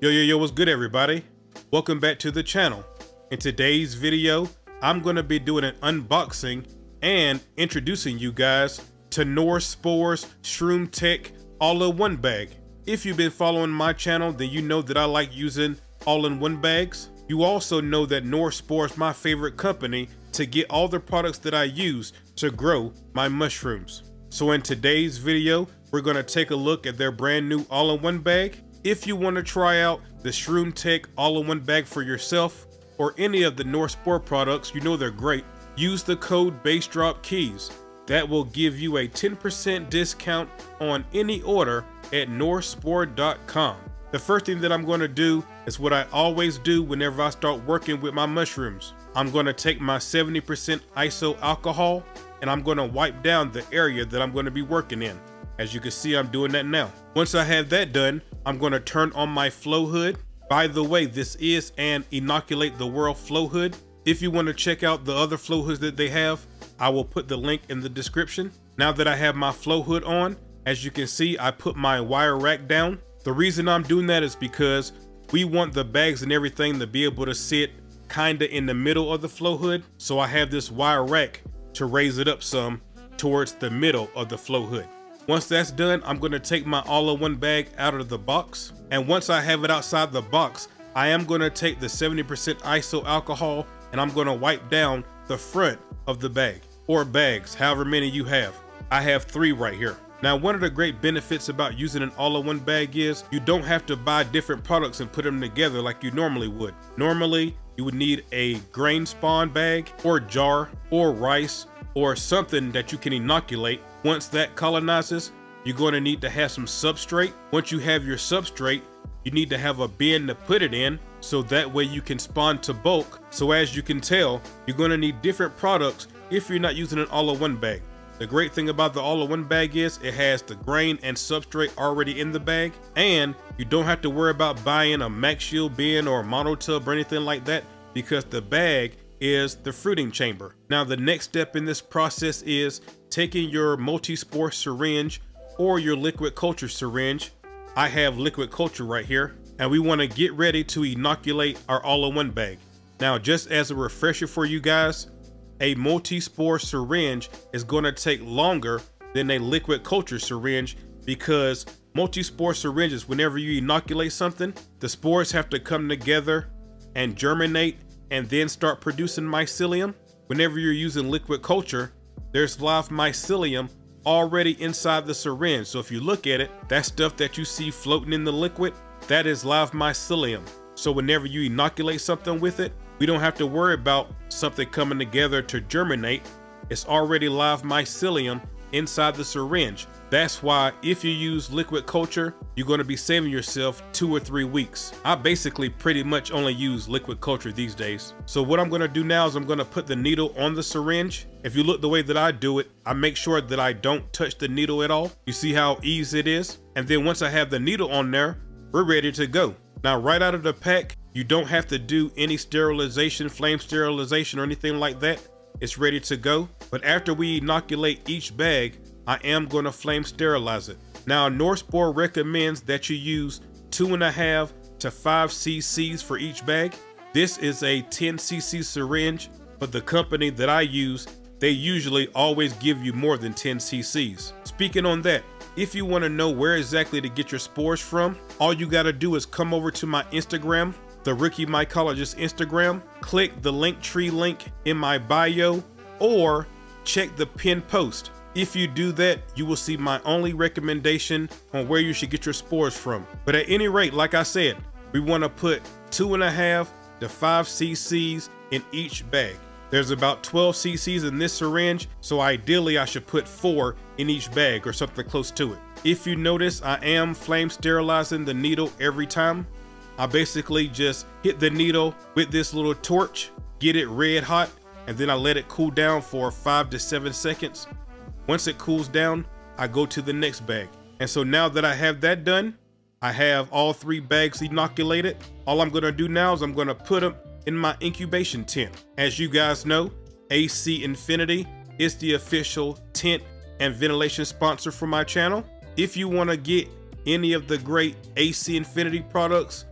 Yo, yo, yo, what's good everybody? Welcome back to the channel. In today's video, I'm gonna be doing an unboxing and introducing you guys to North Spore's Shroom Tech all-in-one bag. If you've been following my channel, then you know that I like using all-in-one bags. You also know that North Spore is my favorite company to get all the products that I use to grow my mushrooms. So in today's video, we're gonna take a look at their brand new all-in-one bag if you want to try out the ShroomTek all-in-one bag for yourself or any of the North Spore products, you know they're great, use the code BASSDROPKEYS. That will give you a 10% discount on any order at northspore.com. The first thing that I'm going to do is what I always do whenever I start working with my mushrooms. I'm going to take my 70% iso alcohol and I'm going to wipe down the area that I'm going to be working in. As you can see, I'm doing that now. Once I have that done, I'm going to turn on my flow hood. By the way, this is an Inoculate the World flow hood. If you want to check out the other flow hoods that they have, I will put the link in the description. Now that I have my flow hood on, as you can see, I put my wire rack down. The reason I'm doing that is because we want the bags and everything to be able to sit kinda in the middle of the flow hood. So I have this wire rack to raise it up some towards the middle of the flow hood. Once that's done, I'm gonna take my all-in-one bag out of the box. And once I have it outside the box, I am gonna take the 70% iso alcohol and I'm gonna wipe down the front of the bag or bags, however many you have. I have three right here. Now, one of the great benefits about using an all-in-one bag is you don't have to buy different products and put them together like you normally would. Normally, you would need a grain spawn bag or jar or rice or something that you can inoculate once that colonizes, you're going to need to have some substrate. Once you have your substrate, you need to have a bin to put it in so that way you can spawn to bulk. So as you can tell, you're going to need different products if you're not using an all-in-one bag. The great thing about the all-in-one bag is it has the grain and substrate already in the bag and you don't have to worry about buying a max shield bin or a mono tub or anything like that because the bag is the fruiting chamber. Now the next step in this process is taking your multi-spore syringe or your liquid culture syringe. I have liquid culture right here and we want to get ready to inoculate our all-in-one bag. Now just as a refresher for you guys, a multi-spore syringe is going to take longer than a liquid culture syringe because multi-spore syringes, whenever you inoculate something, the spores have to come together and germinate and then start producing mycelium. Whenever you're using liquid culture, there's live mycelium already inside the syringe. So if you look at it, that stuff that you see floating in the liquid, that is live mycelium. So whenever you inoculate something with it, we don't have to worry about something coming together to germinate. It's already live mycelium inside the syringe. That's why if you use liquid culture, you're going to be saving yourself two or three weeks. I basically pretty much only use liquid culture these days. So what I'm going to do now is I'm going to put the needle on the syringe. If you look the way that I do it, I make sure that I don't touch the needle at all. You see how easy it is? And then once I have the needle on there, we're ready to go. Now right out of the pack, you don't have to do any sterilization, flame sterilization or anything like that. It's ready to go. But after we inoculate each bag, I am going to flame sterilize it. Now, North Spore recommends that you use two and a half to five cc's for each bag. This is a 10 cc syringe, but the company that I use, they usually always give you more than 10 cc's. Speaking on that, if you want to know where exactly to get your spores from, all you got to do is come over to my Instagram, the Rookie Mycologist Instagram, click the Linktree link in my bio, or check the pin post. If you do that, you will see my only recommendation on where you should get your spores from. But at any rate, like I said, we want to put two and a half to five cc's in each bag. There's about 12 cc's in this syringe, so ideally I should put four in each bag or something close to it. If you notice, I am flame sterilizing the needle every time. I basically just hit the needle with this little torch, get it red hot, and then I let it cool down for five to seven seconds. Once it cools down, I go to the next bag. And so now that I have that done, I have all three bags inoculated. All I'm gonna do now is I'm gonna put them in my incubation tent. As you guys know, AC Infinity is the official tent and ventilation sponsor for my channel. If you wanna get any of the great AC Infinity products,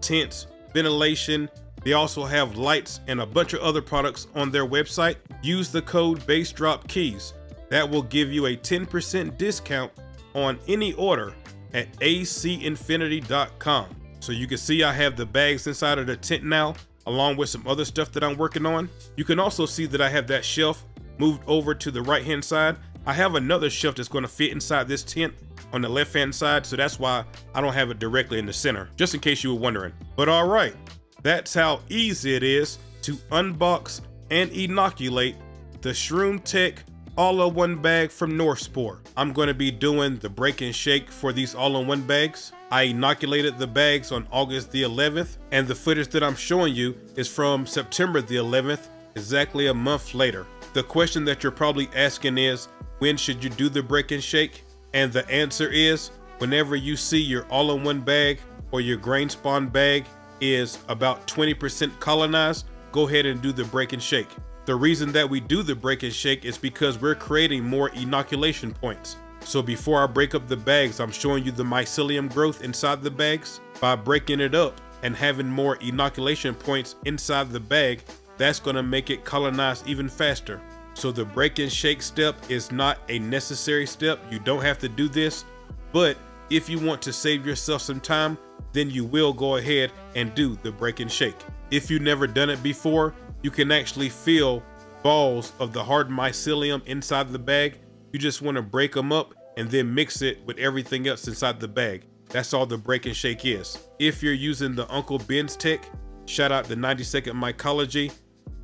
tents, ventilation. They also have lights and a bunch of other products on their website. Use the code BassDropKeys. That will give you a 10% discount on any order at acinfinity.com. So you can see I have the bags inside of the tent now, along with some other stuff that I'm working on. You can also see that I have that shelf moved over to the right hand side. I have another shelf that's gonna fit inside this tent on the left hand side, so that's why I don't have it directly in the center, just in case you were wondering. But all right, that's how easy it is to unbox and inoculate the ShroomTek all-in-one bag from North Spore. I'm going to be doing the break and shake for these all-in-one bags. I inoculated the bags on August the 11th, and the footage that I'm showing you is from September the 11th, exactly a month later. The question that you're probably asking is, when should you do the break and shake? And the answer is, whenever you see your all-in-one bag or your grain spawn bag is about 20% colonized, go ahead and do the break and shake. The reason that we do the break and shake is because we're creating more inoculation points. So before I break up the bags, I'm showing you the mycelium growth inside the bags. By breaking it up and having more inoculation points inside the bag, that's gonna make it colonize even faster. So the break and shake step is not a necessary step. You don't have to do this, but if you want to save yourself some time, then you will go ahead and do the break and shake. If you've never done it before, you can actually feel balls of the hard mycelium inside the bag. You just want to break them up and then mix it with everything else inside the bag. That's all the break and shake is. If you're using the Uncle Ben's tech, shout out the 90 second mycology,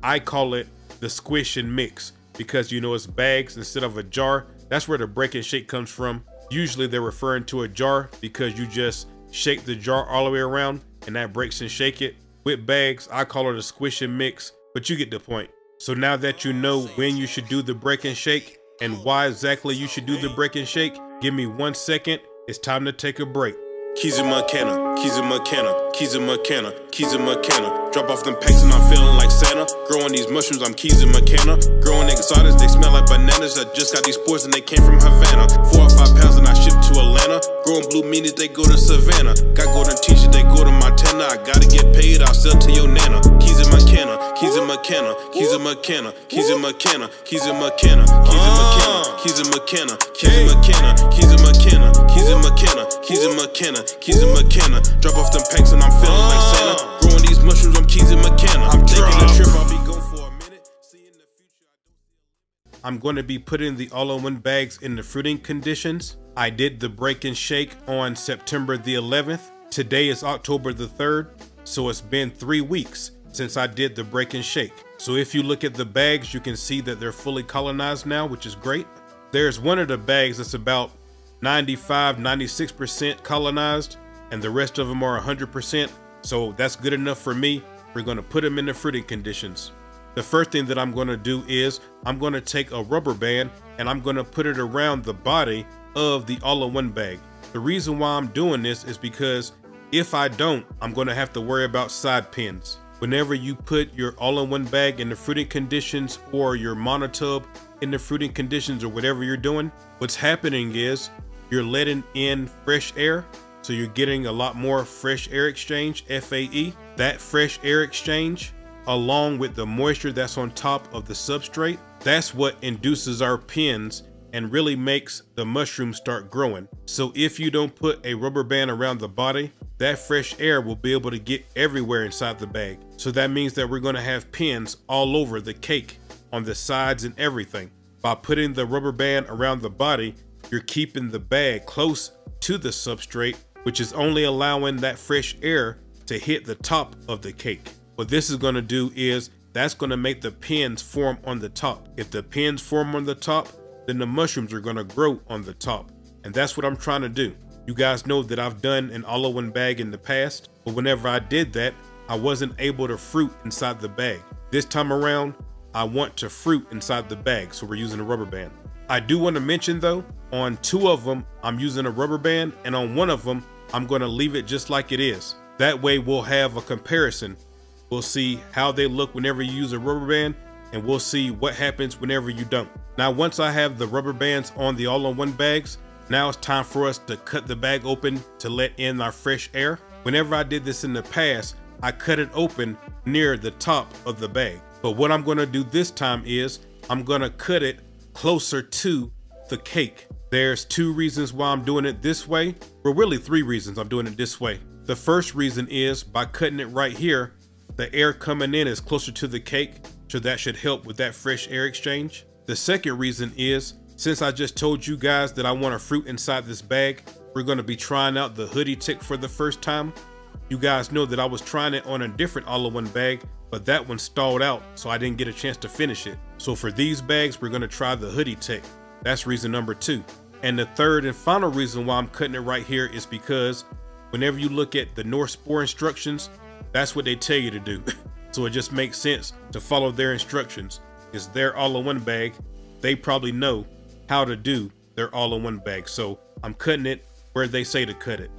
I call it the squish and mix because you know it's bags instead of a jar. That's where the break and shake comes from. Usually they're referring to a jar because you just shake the jar all the way around and that breaks and shake it. With bags, I call it a squish and mix but you get the point. So now that you know when you should do the break and shake and why exactly you should do the break and shake, give me one second. It's time to take a break. Keys in McKenna, keys in McKenna, keys in McKenna, keys in McKenna. Drop off them packs and I'm feeling like Santa. Growing these mushrooms, I'm keys in McKenna. Growing exotics, they smell like bananas. I just got these spores and they came from Havana. Four or five pounds and I shipped to Atlanta. Growing blue meanies, they go to Savannah. Got golden teachers, they go to Montana. I gotta get paid, I'll sell to your nana. Keys in in McKenna, keys in McKenna, keys in McKenna, keys in McKenna, keys in McKenna, keys in McKenna, keys in McKenna, keys in McKenna, keys in McKenna, keys in McKenna, keys in McKenna. Drop off them packs and I'm feeling like Santa. Growing these mushrooms, I'm keys in McKenna. I'm taking a trip, I'll be gone for a minute. See in the future, I don't see I'm going to be putting the all-in-one bags in the fruiting conditions. I did the break and shake on September the 11th. Today is October the 3rd, so it's been three weeks since I did the break and shake. So if you look at the bags, you can see that they're fully colonized now, which is great. There's one of the bags that's about 95, 96% colonized, and the rest of them are 100%. So that's good enough for me. We're gonna put them in the fruiting conditions. The first thing that I'm gonna do is I'm gonna take a rubber band and I'm gonna put it around the body of the all-in-one bag. The reason why I'm doing this is because if I don't, I'm gonna have to worry about side pins. Whenever you put your all-in-one bag in the fruiting conditions or your monotub in the fruiting conditions or whatever you're doing, what's happening is you're letting in fresh air so you're getting a lot more fresh air exchange, FAE. That fresh air exchange, along with the moisture that's on top of the substrate, that's what induces our pins and really makes the mushroom start growing. So if you don't put a rubber band around the body, that fresh air will be able to get everywhere inside the bag. So that means that we're gonna have pins all over the cake, on the sides and everything. By putting the rubber band around the body, you're keeping the bag close to the substrate which is only allowing that fresh air to hit the top of the cake. What this is gonna do is that's gonna make the pins form on the top. If the pins form on the top, then the mushrooms are gonna grow on the top. And that's what I'm trying to do. You guys know that I've done an all-in-one bag in the past, but whenever I did that, I wasn't able to fruit inside the bag. This time around, I want to fruit inside the bag, so we're using a rubber band. I do want to mention though, on two of them, I'm using a rubber band, and on one of them, I'm going to leave it just like it is. That way we'll have a comparison. We'll see how they look whenever you use a rubber band and we'll see what happens whenever you don't. Now, once I have the rubber bands on the all-in-one bags, now it's time for us to cut the bag open to let in our fresh air. whenever I did this in the past, I cut it open near the top of the bag. But what I'm gonna do this time is I'm gonna cut it closer to the cake. There's two reasons why I'm doing it this way. Well, really three reasons I'm doing it this way. The first reason is by cutting it right here, the air coming in is closer to the cake, so that should help with that fresh air exchange. The second reason is, since I just told you guys that I want a fruit inside this bag, we're gonna be trying out the hoodie tech for the first time. You guys know that I was trying it on a different all-in-one bag, but that one stalled out, so I didn't get a chance to finish it. So for these bags, we're gonna try the hoodie tech. That's reason number two. And the third and final reason why I'm cutting it right here is because whenever you look at the North Spore instructions, that's what they tell you to do. so it just makes sense to follow their instructions. It's their all-in-one bag. They probably know how to do their all-in-one bag. So I'm cutting it where they say to cut it.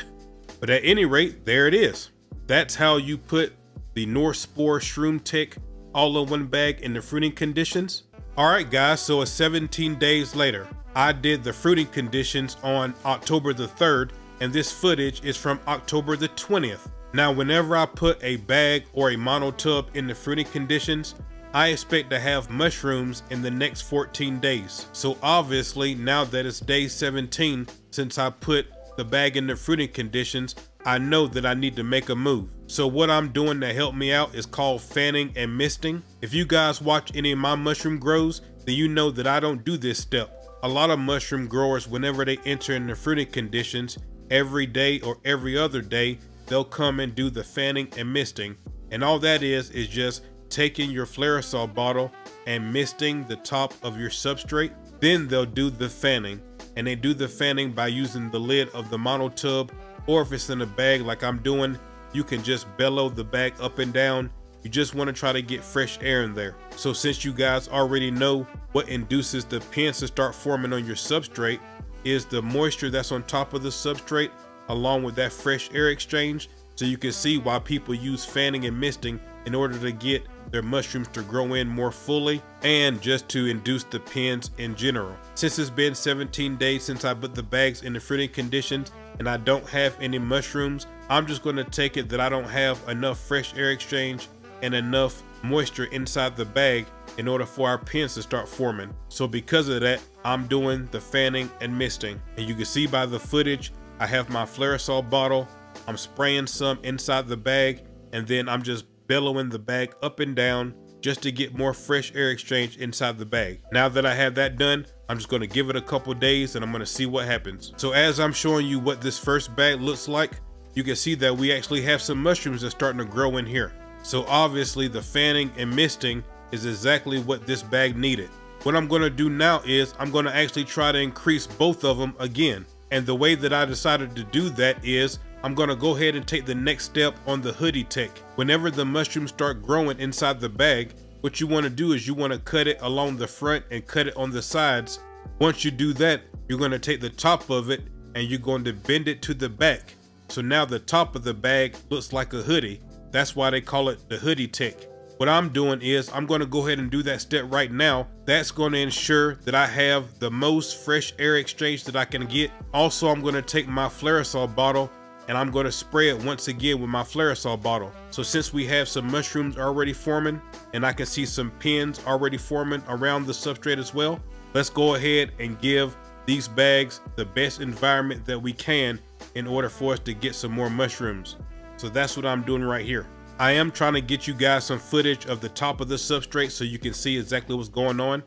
But at any rate, there it is. That's how you put the North Spore ShroomTek all-in-one bag in the fruiting conditions. All right, guys, so it's 17 days later. I did the fruiting conditions on October the 3rd, and this footage is from October the 20th. Now, whenever I put a bag or a mono tub in the fruiting conditions, I expect to have mushrooms in the next 14 days. So obviously, now that it's day 17 since I put the bag in the fruiting conditions, I know that I need to make a move. So what I'm doing to help me out is called fanning and misting. If you guys watch any of my mushroom grows, then you know that I don't do this step. A lot of mushroom growers, whenever they enter in the fruiting conditions, every day or every other day, they'll come and do the fanning and misting. And all that is, is just taking your Flairosol bottle and misting the top of your substrate. Then they'll do the fanning. And they do the fanning by using the lid of the mono tub, or if it's in a bag like I'm doing, you can just bellow the bag up and down. You just want to try to get fresh air in there. So since you guys already know what induces the pins to start forming on your substrate is the moisture that's on top of the substrate along with that fresh air exchange so you can see why people use fanning and misting in order to get their mushrooms to grow in more fully and just to induce the pins in general. Since it's been 17 days since I put the bags in the fruiting conditions and I don't have any mushrooms, I'm just going to take it that I don't have enough fresh air exchange and enough moisture inside the bag in order for our pins to start forming. So because of that, I'm doing the fanning and misting. And you can see by the footage, I have my Flairosol bottle. I'm spraying some inside the bag and then I'm just bellowing the bag up and down just to get more fresh air exchange inside the bag. Now that I have that done, I'm just gonna give it a couple days and I'm gonna see what happens. So as I'm showing you what this first bag looks like, you can see that we actually have some mushrooms that's starting to grow in here. So obviously the fanning and misting is exactly what this bag needed. What I'm gonna do now is I'm gonna actually try to increase both of them again. And the way that I decided to do that is I'm gonna go ahead and take the next step on the hoodie tech. Whenever the mushrooms start growing inside the bag, what you wanna do is you wanna cut it along the front and cut it on the sides. Once you do that, you're gonna take the top of it and you're going to bend it to the back. So now the top of the bag looks like a hoodie. That's why they call it the hoodie tech. What I'm doing is I'm gonna go ahead and do that step right now. That's gonna ensure that I have the most fresh air exchange that I can get. Also, I'm gonna take my Flairosol bottle and I'm going to spray it once again with my Flairosol bottle. So since we have some mushrooms already forming and I can see some pins already forming around the substrate as well, let's go ahead and give these bags the best environment that we can in order for us to get some more mushrooms. So that's what I'm doing right here. I am trying to get you guys some footage of the top of the substrate so you can see exactly what's going on.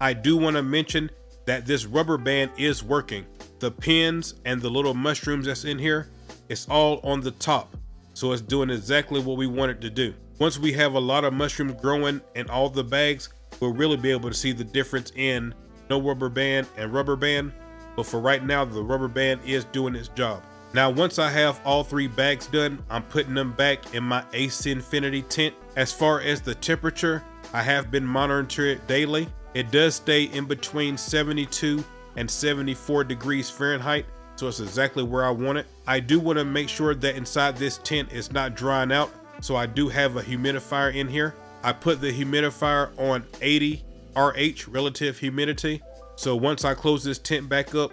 I do want to mention that this rubber band is working. The pins and the little mushrooms that's in here it's all on the top. So it's doing exactly what we want it to do. Once we have a lot of mushrooms growing in all the bags, we'll really be able to see the difference in no rubber band and rubber band. But for right now, the rubber band is doing its job. Now, once I have all three bags done, I'm putting them back in my AC Infinity tent. As far as the temperature, I have been monitoring it daily. It does stay in between 72 and 74 degrees Fahrenheit so it's exactly where I want it. I do want to make sure that inside this tent it's not drying out, so I do have a humidifier in here. I put the humidifier on 80 RH relative humidity, so once I close this tent back up,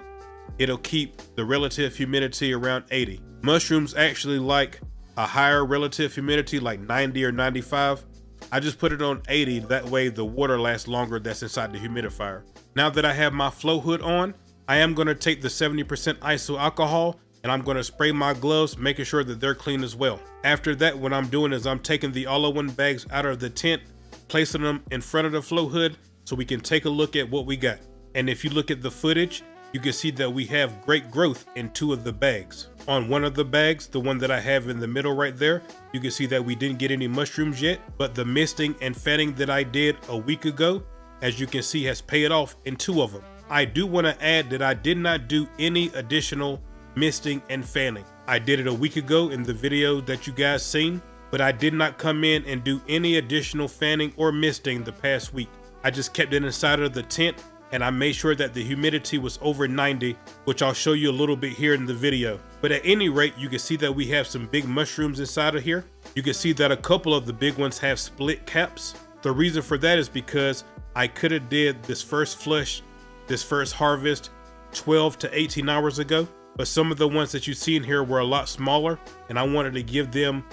it'll keep the relative humidity around 80. Mushrooms actually like a higher relative humidity like 90 or 95. I just put it on 80, that way the water lasts longer that's inside the humidifier. Now that I have my flow hood on, I am gonna take the 70% iso alcohol and I'm gonna spray my gloves, making sure that they're clean as well. After that, what I'm doing is I'm taking the all-in-one bags out of the tent, placing them in front of the flow hood so we can take a look at what we got. And if you look at the footage, you can see that we have great growth in two of the bags. On one of the bags, the one that I have in the middle right there, you can see that we didn't get any mushrooms yet, but the misting and fanning that I did a week ago, as you can see has paid off in two of them. I do want to add that I did not do any additional misting and fanning. I did it a week ago in the video that you guys seen, but I did not come in and do any additional fanning or misting the past week. I just kept it inside of the tent and I made sure that the humidity was over 90, which I'll show you a little bit here in the video. But at any rate, you can see that we have some big mushrooms inside of here. You can see that a couple of the big ones have split caps. The reason for that is because I could have did this first flush, this first harvest 12 to 18 hours ago, but some of the ones that you see in here were a lot smaller and I wanted to give them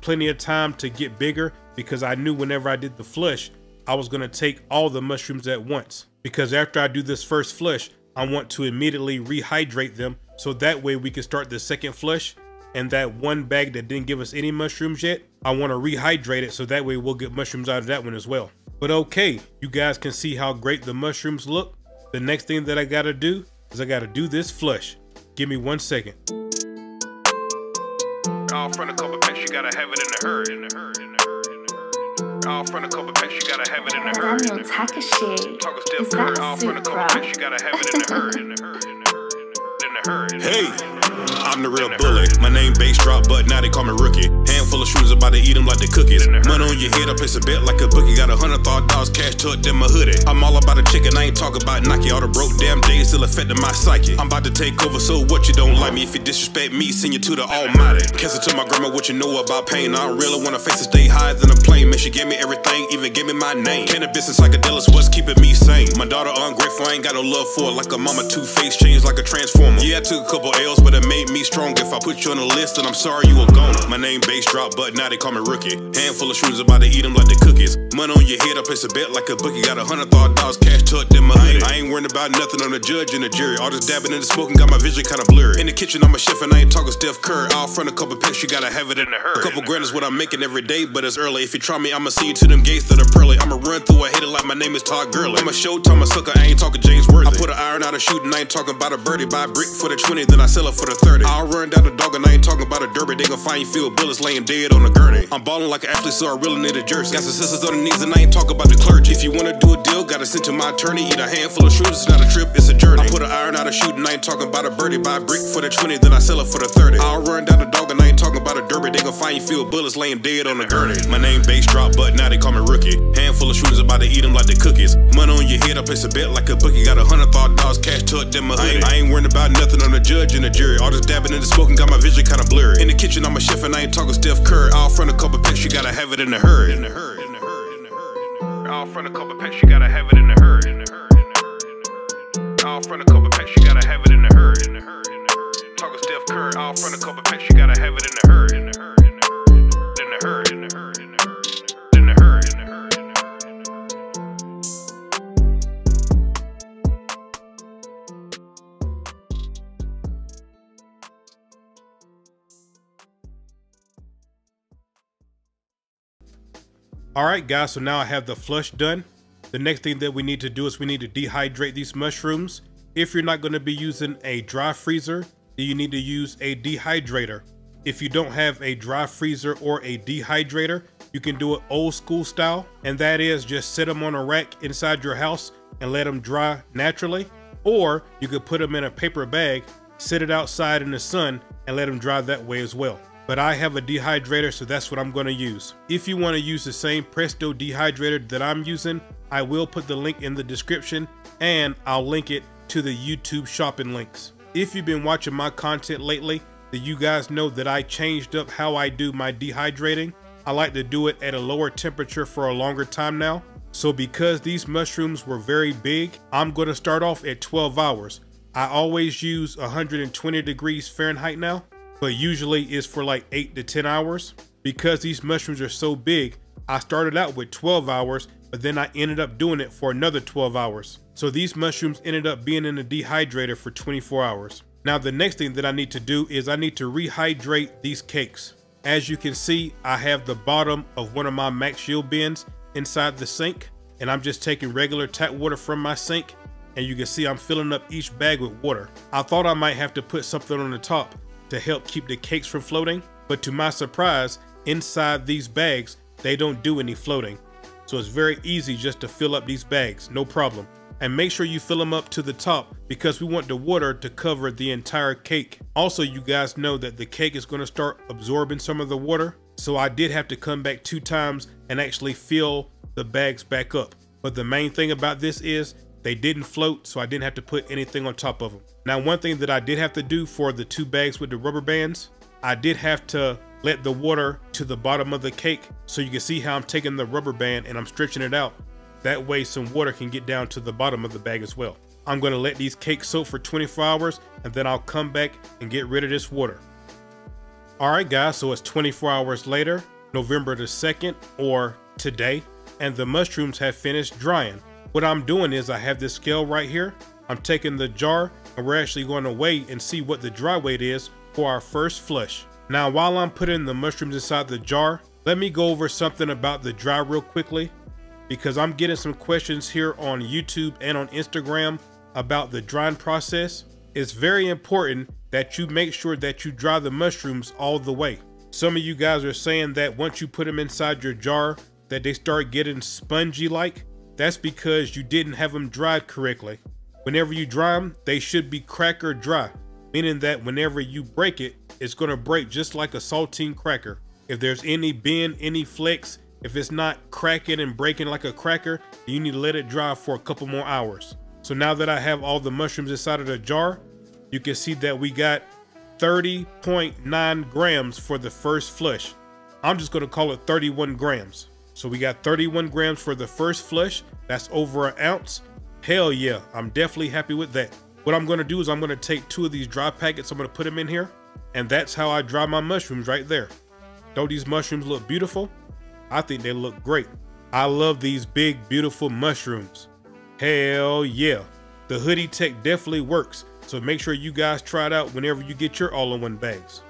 plenty of time to get bigger because I knew whenever I did the flush, I was gonna take all the mushrooms at once because after I do this first flush, I want to immediately rehydrate them so that way we can start the second flush and that one bag that didn't give us any mushrooms yet, I want to rehydrate it so that way we'll get mushrooms out of that one as well. But okay, you guys can see how great the mushrooms look. The next thing that I gotta do is I gotta do this flush. Give me one second. All front a couple packs, you gotta have it in the herd, in the herd, in the herd, in the herd. All front a couple packs, you gotta have it in the herd. Daniel Takashi. Talk a step Is curd, that all front a couple Supra? packs, you gotta have it in the herd, in the herd, in the herd, in the herd, in the herd. in the Hey, herd. I'm the real bully. My name bass drop, but now they call me rookie. Handful of shoes about to eat them like the cookies. Money on your head, I place a bet like a bookie. Got a hundred thousand dollars cash tucked in my hoodie. I'm all about a chicken, I ain't talking about Nike. All the broke damn days still affecting my psyche. I'm about to take over, so what you don't like me? If you disrespect me, send you to the Almighty. Cancel to my grandma what you know about pain. I don't really wanna face it, stay higher than a plane. Man, she gave me everything, even gave me my name. Cannabis and psychedelics, what's keeping me sane? My daughter ungrateful, I ain't got no love for her. Like a mama, two face changed like a transformer. Yeah, I took a couple L's, but it made me strong. If I put you on the list, then I'm sorry you were gone. My name bass drop, but now they call me rookie. Handful of shoes about to eat them like the cookies. Money on your head, I place a bet like a bookie. Got a hundred thousand dollars cash tucked in my hoodie. I ain't worried about nothing on the judge and the jury. All this dabbing in the smoking got my vision kinda blurry. In the kitchen, I'm a chef and I ain't talking Steph Curry. All front a couple packs, you gotta have it in the herd. A couple grand is what I'm making every day, but it's early. If you try me, I'ma see you to them gates that are pearly. I'ma run through a hater like my name is Todd Gurley. I'm a showtime, a sucker, I ain't talking James Worthy. I put an iron out of shooting, I ain't talking about a birdie. Buy a brick for the 20, then I sell it for the 30. I'll run down the dog and I ain't talking about a derby. They gon' find you field bullets laying dead on the gurney. I'm balling like an athlete, so I really need a jersey. Got some sisters on the knees and I ain't talking about the clergy. If you wanna do a deal, gotta send to my attorney. Eat a handful of shoes, it's not a trip, it's a journey. I put an iron out of shooting, I ain't talking about a birdie. Buy a brick for the 20, then I sell it for the 30. I'll run down the dog and I ain't talking about a derby. They gon' find you feel bullets laying dead on the gurney. My name bass drop, but now they call me rookie. Handful of shooters about to eat them like the cookies. Money on your head, I place a bet like a bookie. Got a hundred thousand dollars cash tucked in my hoodie. I ain't worried about nothing on the judge and the jury. All this dabbing in the smoking got my vision kinda blurry. In the kitchen, I'm a chef and I ain't talking Steph Curry. All front a couple packs, you gotta have it in the hurry. In the herd, all front a couple packs, you gotta have it in the herd. All front a couple packs, you gotta have it in the herd. Talking Steph Curry, all front a couple packs, you gotta have it in the herd. In the herd. In the herd. All right, guys, so now I have the flush done. The next thing that we need to do is we need to dehydrate these mushrooms. If you're not gonna be using a dry freezer, then you need to use a dehydrator. If you don't have a dry freezer or a dehydrator, you can do it old school style, and that is just set them on a rack inside your house and let them dry naturally. Or you could put them in a paper bag, sit it outside in the sun, and let them dry that way as well but I have a dehydrator, so that's what I'm gonna use. If you wanna use the same Presto dehydrator that I'm using, I will put the link in the description and I'll link it to the YouTube shopping links. If you've been watching my content lately, then you guys know that I changed up how I do my dehydrating. I like to do it at a lower temperature for a longer time now. So because these mushrooms were very big, I'm gonna start off at 12 hours. I always use 120 degrees Fahrenheit now. But usually it's for like 8 to 10 hours. Because these mushrooms are so big, I started out with 12 hours, but then I ended up doing it for another 12 hours. So these mushrooms ended up being in the dehydrator for 24 hours. Now the next thing that I need to do is I need to rehydrate these cakes. As you can see, I have the bottom of one of my Max Shield bins inside the sink, and I'm just taking regular tap water from my sink, and you can see I'm filling up each bag with water. I thought I might have to put something on the top to help keep the cakes from floating, but to my surprise, inside these bags, they don't do any floating. So it's very easy just to fill up these bags, no problem. And make sure you fill them up to the top because we want the water to cover the entire cake. Also, you guys know that the cake is gonna start absorbing some of the water. So I did have to come back two times and actually fill the bags back up. But the main thing about this is they didn't float, so I didn't have to put anything on top of them. Now, one thing that I did have to do for the two bags with the rubber bands, I did have to let the water to the bottom of the cake so you can see how I'm taking the rubber band and I'm stretching it out. That way some water can get down to the bottom of the bag as well. I'm gonna let these cakes soak for 24 hours and then I'll come back and get rid of this water. All right guys, so it's 24 hours later, November the 2nd or today, and the mushrooms have finished drying. What I'm doing is I have this scale right here. I'm taking the jar and we're actually going to weigh and see what the dry weight is for our first flush. Now, while I'm putting the mushrooms inside the jar, let me go over something about the dry real quickly because I'm getting some questions here on YouTube and on Instagram about the drying process. It's very important that you make sure that you dry the mushrooms all the way. Some of you guys are saying that once you put them inside your jar that they start getting spongy like. That's because you didn't have them dried correctly. Whenever you dry them, they should be cracker dry, meaning that whenever you break it, it's gonna break just like a saltine cracker. If there's any bend, any flex, if it's not cracking and breaking like a cracker, you need to let it dry for a couple more hours. So now that I have all the mushrooms inside of the jar, you can see that we got 30.9 grams for the first flush. I'm just gonna call it 31 grams. So we got 31 grams for the first flush. That's over an ounce. Hell yeah, I'm definitely happy with that. What I'm gonna do is I'm gonna take two of these dry packets, I'm gonna put them in here. And that's how I dry my mushrooms right there. Don't these mushrooms look beautiful? I think they look great. I love these big, beautiful mushrooms. Hell yeah. The hoodie tech definitely works, so make sure you guys try it out whenever you get your all-in-one bags.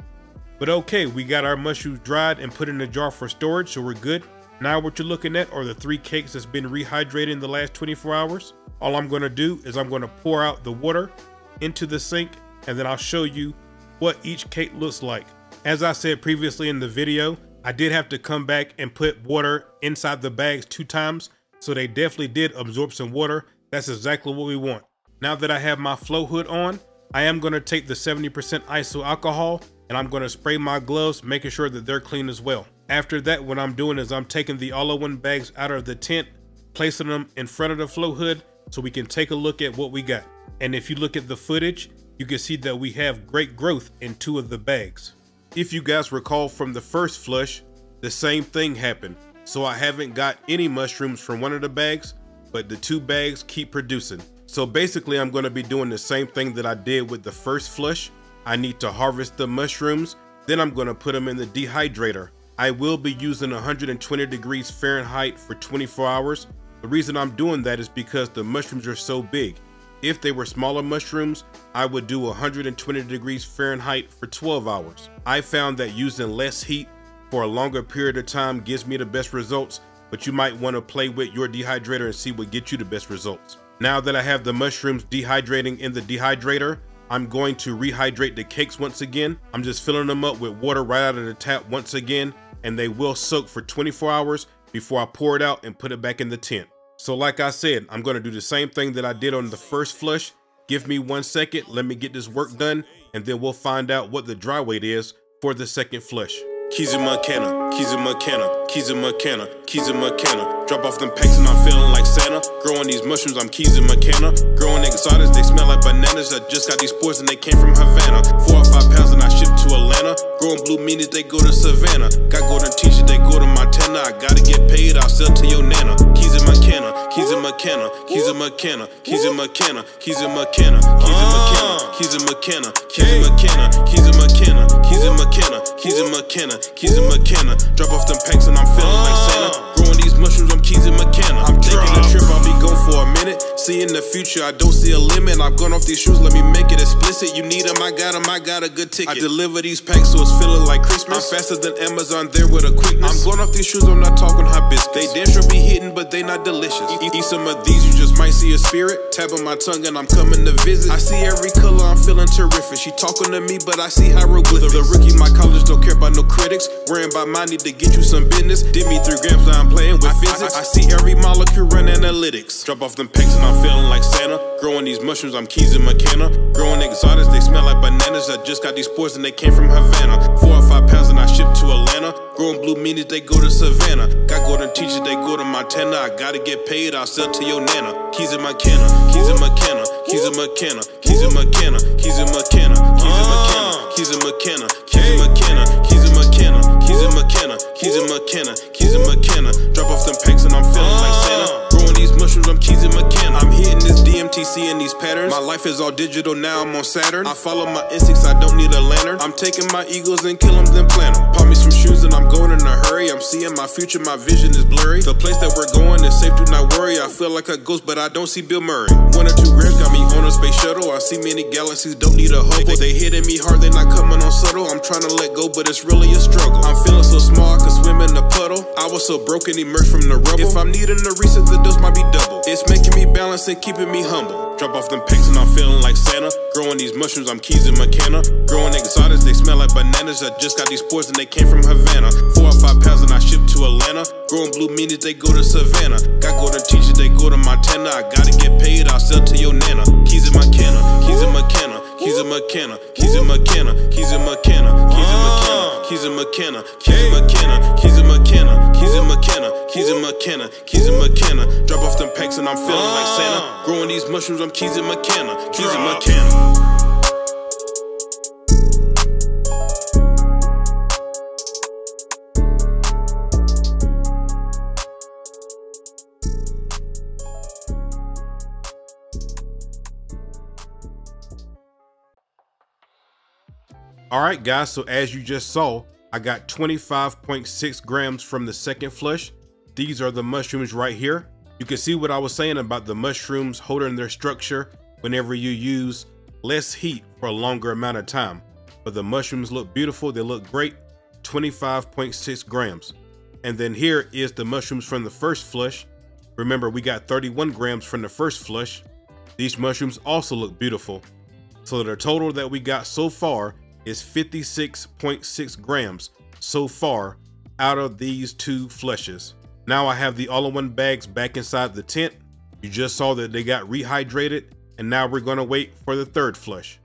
But okay, we got our mushrooms dried and put in a jar for storage, so we're good. Now what you're looking at are the three cakes that's been rehydrated in the last 24 hours. All I'm gonna do is I'm gonna pour out the water into the sink and then I'll show you what each cake looks like. As I said previously in the video, I did have to come back and put water inside the bags two times, so they definitely did absorb some water. That's exactly what we want. Now that I have my flow hood on, I am gonna take the 70% iso alcohol and I'm gonna spray my gloves, making sure that they're clean as well. After that, what I'm doing is I'm taking the all-in-one bags out of the tent, placing them in front of the flow hood so we can take a look at what we got. And if you look at the footage, you can see that we have great growth in two of the bags. If you guys recall from the first flush, the same thing happened. So I haven't got any mushrooms from one of the bags, but the two bags keep producing. So basically I'm gonna be doing the same thing that I did with the first flush. I need to harvest the mushrooms, then I'm gonna put them in the dehydrator. I will be using 120 degrees Fahrenheit for 24 hours. The reason I'm doing that is because the mushrooms are so big. If they were smaller mushrooms, I would do 120 degrees Fahrenheit for 12 hours. I found that using less heat for a longer period of time gives me the best results, but you might want to play with your dehydrator and see what gets you the best results. Now that I have the mushrooms dehydrating in the dehydrator, I'm going to rehydrate the cakes once again. I'm just filling them up with water right out of the tap once again, and they will soak for 24 hours before I pour it out and put it back in the tent. So like I said, I'm gonna do the same thing that I did on the first flush. Give me one second, let me get this work done, and then we'll find out what the dry weight is for the second flush. Keys in Montana, keys in Montana, keys in Montana, keys in Montana. Drop off them packs and I'm feeling like Santa. Growing these mushrooms, I'm keys in McKenna. Growing exotics, they smell like bananas. I just got these spores and they came from Havana. Four or five pounds and I shipped to Atlanta. Growing blue meanies, they go to Savannah. Got golden teachers, they go to Montana. McKenna, keys in McKenna, keys in McKenna, keys in McKenna, keys in McKenna, keys in McKenna, keys in McKenna, keys in McKenna, keys in McKenna, keys in McKenna, keys in McKenna. Drop off them packs and I'm feeling like Santa. Growing these mushrooms, I'm keys in McKenna. I'm taking a trip, I'll be gone for a minute. See in the future, I don't see a limit. I'm going off these shoes, let me make it explicit. You need them, I got them, I got a good ticket. I deliver these packs, so it's feeling like Christmas. I'm faster than Amazon, there with a quickness. I'm going off these shoes, I'm not talking hibiscus. They damn sure be hitting, but they not delicious. Eat, eat some of these, you just might see a spirit. Tapping my tongue, and I'm coming to visit. I see every color, I'm feeling terrific. She talking to me, but I see hieroglyphics. The rookie, my college don't care about no critics. Worrying about my need to get you some business. Did me three grams, now I'm playing with physics. I, I, I see every molecule run analytics. Drop off them packs, and I'm feeling like Santa. Growing these mushrooms, I'm keys in McKenna. Growing exotics, they smell like bananas. I just got these spores, and they came from Havana. Four or five pounds, and I shipped to Atlanta. Growing blue meanies, they go to Savannah. Got golden teachers, they go to Montana. I gotta get paid, I'll sell to your nana. Keys in McKenna, keys in McKenna, keys in McKenna, keys in McKenna, keys in McKenna, keys in McKenna, keys in McKenna, keys in McKenna, keys in McKenna, keys in McKenna, keys in McKenna, keys in McKenna. Drop off them packs and I'm feeling like Santa. Mushrooms, I'm in McKenna. I'm hitting this DMTC and these patterns. My life is all digital now, I'm on Saturn. I follow my instincts, I don't need a lantern. I'm taking my eagles and kill them, then plant them. Pop me some shoes and I'm going in a hurry. I'm seeing my future, my vision is blurry. The place that we're going is safe, do not worry. I feel like a ghost, but I don't see Bill Murray. One or two grams got me on a space shuttle. I see many galaxies, don't need a hubble. They hitting me hard, they not coming on subtle. I'm trying to let go, but it's really a struggle. I'm feeling so small, I could swim in a puddle. I was so broken, emerged from the rubble. If I'm needing a reset, the dose might be double. It's making me balance and keeping me humble. Drop off them packs and I'm feeling like Santa. Growing these mushrooms, I'm keys in McKenna. Growing exotics, they smell like bananas. I just got these spores and they came from Havana. Four or five pounds and I shipped to Atlanta. Growing blue meanies, they go to Savannah. Got golden teachers, they go to Montana. I gotta get paid, I'll sell to your nana. Keys in McKenna, keys in McKenna, keys in McKenna, keys in McKenna, keys in McKenna, keys in McKenna, keys in McKenna, keys in McKenna, keys in McKenna, keys in McKenna, keys in McKenna, keys in McKenna. Drop off them packs and I'm feeling like Santa. Ah. Growing these mushrooms, I'm keys in McKenna, keys in McKenna. All right, guys, so as you just saw, I got 25.6 grams from the second flush. These are the mushrooms right here. You can see what I was saying about the mushrooms holding their structure whenever you use less heat for a longer amount of time. But the mushrooms look beautiful, they look great, 25.6 grams. And then here is the mushrooms from the first flush. Remember, we got 31 grams from the first flush. These mushrooms also look beautiful. So the total that we got so far is 56.6 grams so far out of these two flushes. Now I have the all-in-one bags back inside the tent. You just saw that they got rehydrated and now we're gonna wait for the third flush.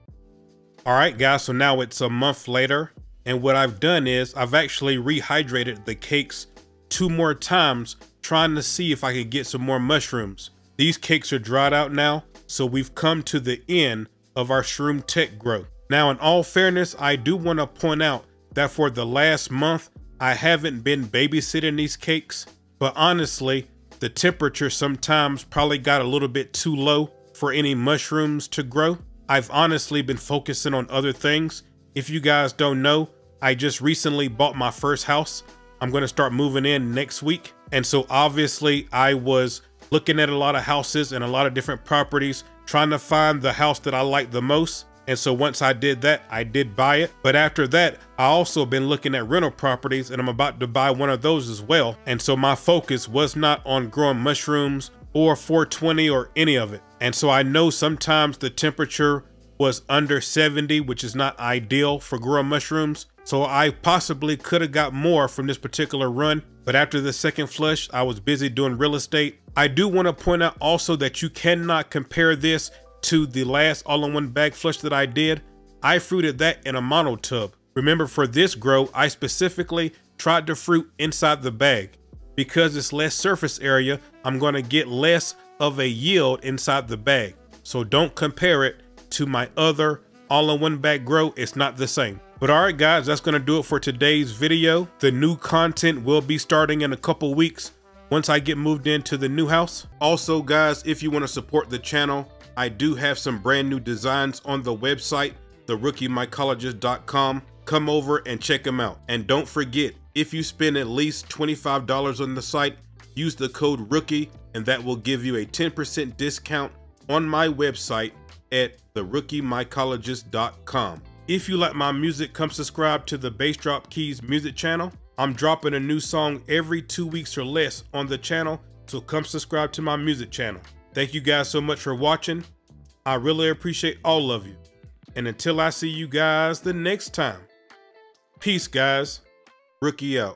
All right guys, so now it's a month later and what I've done is I've actually rehydrated the cakes two more times trying to see if I could get some more mushrooms. These cakes are dried out now, so we've come to the end of our ShroomTek growth. Now, in all fairness, I do want to point out that for the last month, I haven't been babysitting these cakes, but honestly, the temperature sometimes probably got a little bit too low for any mushrooms to grow. I've honestly been focusing on other things. If you guys don't know, I just recently bought my first house. I'm going to start moving in next week. And so obviously I was looking at a lot of houses and a lot of different properties, trying to find the house that I like the most. And so once I did that, I did buy it. But after that, I also been looking at rental properties and I'm about to buy one of those as well. And so my focus was not on growing mushrooms or 420 or any of it. And so I know sometimes the temperature was under 70, which is not ideal for growing mushrooms. So I possibly could have got more from this particular run. But after the second flush, I was busy doing real estate. I do want to point out also that you cannot compare this to the last all-in-one bag flush that I did, I fruited that in a mono tub. Remember for this grow, I specifically tried to fruit inside the bag. because it's less surface area, I'm gonna get less of a yield inside the bag. So don't compare it to my other all-in-one bag grow, it's not the same. But all right, guys, that's gonna do it for today's video. The new content will be starting in a couple weeks once I get moved into the new house. Also, guys, if you wanna support the channel, I do have some brand new designs on the website, therookiemycologist.com. Come over and check them out. And don't forget, if you spend at least $25 on the site, use the code ROOKIE and that will give you a 10% discount on my website at therookiemycologist.com. If you like my music, come subscribe to the Bass Drop Keys music channel. I'm dropping a new song every two weeks or less on the channel, so come subscribe to my music channel. Thank you guys so much for watching. I really appreciate all of you. And until I see you guys the next time, peace, guys. Rookie out.